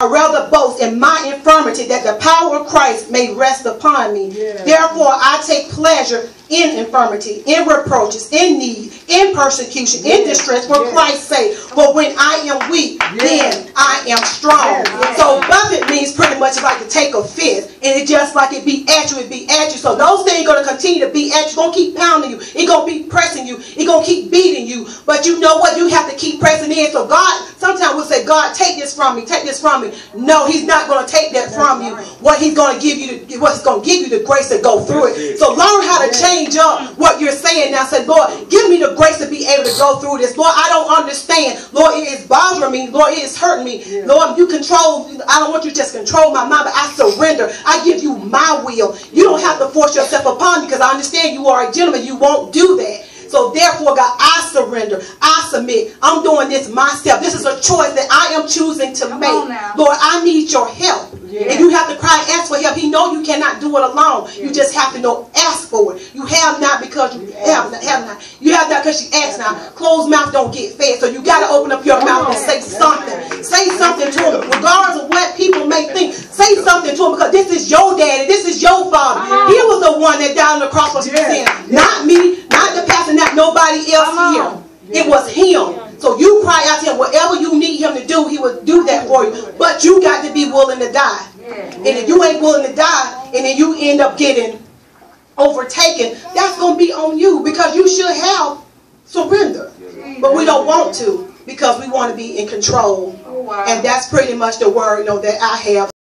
I rather boast in my infirmity that the power of Christ may rest upon me. Yeah. Therefore, I take pleasure in infirmity, in reproaches, in need, in persecution, in distress, for Yeah. Christ's sake. For when I am weak, Yeah. then I am strong. Yeah. So buffet means pretty much like to take a fist, and it just like it be at you, it be at you. So those things gonna continue to be at you, gonna keep pounding you, it gonna be pressing you, it gonna keep beating you. But you know what? You have to keep pressing in. So God, sometimes we'll say, God, take this from me, take this from me. No, He's not gonna take that from you. What He's gonna give you, the, what He's gonna give you the grace to go through it. it. So learn how to change up what you're saying now. Say, Lord, give me the grace to be able to go through this. Lord, I don't understand. Lord, it is bothering me. Lord, it is hurting me. Lord, you control. I don't want you to just control my mind, but I surrender. I give you my will. You don't have to force yourself upon me because I understand you are a gentleman. You won't do that. So therefore, God, I surrender. I submit. I'm doing this myself. This is a choice that I am choosing to Come make. Lord, I need your help. Yeah. And you have to cry, and ask for help. He know you cannot do it alone. You just have to know, ask for it. You have not because you have not. Have not. You have not because you ask not. Closed mouth don't get fed. So you got to open up your Come mouth and say That's something. right. Say something to him, regardless of what people may think. Say something to him because this is your daddy. This is your father. Come on. He was the one that died on the cross for Yeah. sin. Not me, not the pastor, not nobody else Come here. on. It was him. So you cry out to him. Whatever you need him to do, he will do that for you. But you got to be willing to die. And if you ain't willing to die, and then you end up getting overtaken, that's going to be on you because you should have surrender. But we don't want to because we want to be in control. Oh. And that's pretty much the word you know, that I have